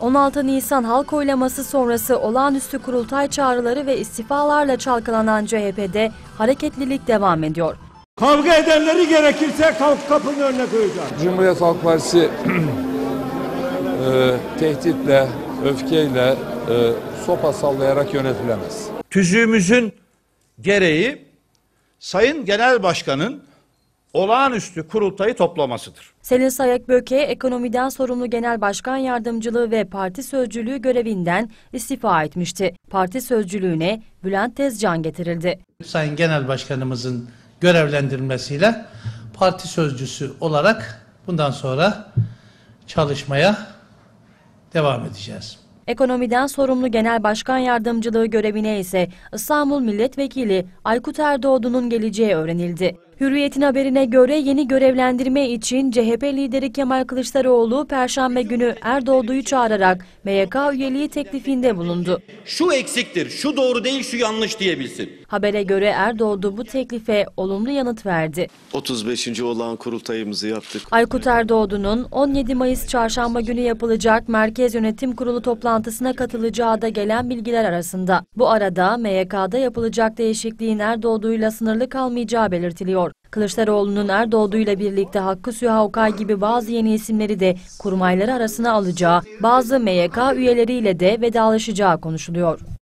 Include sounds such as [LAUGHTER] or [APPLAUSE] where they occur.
16 Nisan halk oylaması sonrası olağanüstü kurultay çağrıları ve istifalarla çalkalanan CHP'de hareketlilik devam ediyor. Kavga edenleri gerekirse kalk kapının önüne koyacağız. Cumhuriyet Halk Partisi [CLEARS THROAT] e, tehditle, öfkeyle, e, sopa sallayarak yönetilemez. tüzüğümüzün gereği Sayın Genel Başkan'ın olağanüstü kurultayı toplamasıdır. Selin Sayak Böke ekonomiden sorumlu genel başkan yardımcılığı ve parti sözcülüğü görevinden istifa etmişti. Parti sözcülüğüne Bülent Tezcan getirildi. Sayın Genel Başkanımızın görevlendirilmesiyle parti sözcüsü olarak bundan sonra çalışmaya devam edeceğiz. Ekonomiden sorumlu genel başkan yardımcılığı görevine ise İstanbul Milletvekili Aykut Erdoğdu'nun geleceği öğrenildi. Hürriyet'in haberine göre yeni görevlendirme için CHP lideri Kemal Kılıçdaroğlu Perşembe günü Erdoğdu'yu çağırarak MYK üyeliği teklifinde bulundu. şu eksiktir, şu doğru değil, şu yanlış diyebilsin. Habere göre Erdoğdu bu teklife olumlu yanıt verdi. 35. olan kurultayımızı yaptık. Aykut Erdoğdu'nun 17 Mayıs çarşamba günü yapılacak Merkez Yönetim Kurulu toplantısına katılacağı da gelen bilgiler arasında. Bu arada MYK'da yapılacak değişikliğin Erdoğdu'yla sınırlı kalmayacağı belirtiliyor. Kılıçdaroğlu'nun Erdoğdu'yla birlikte Hakkı Süha Okay gibi bazı yeni isimleri de kurmayları arasına alacağı, bazı MYK üyeleriyle de vedalaşacağı konuşuluyor.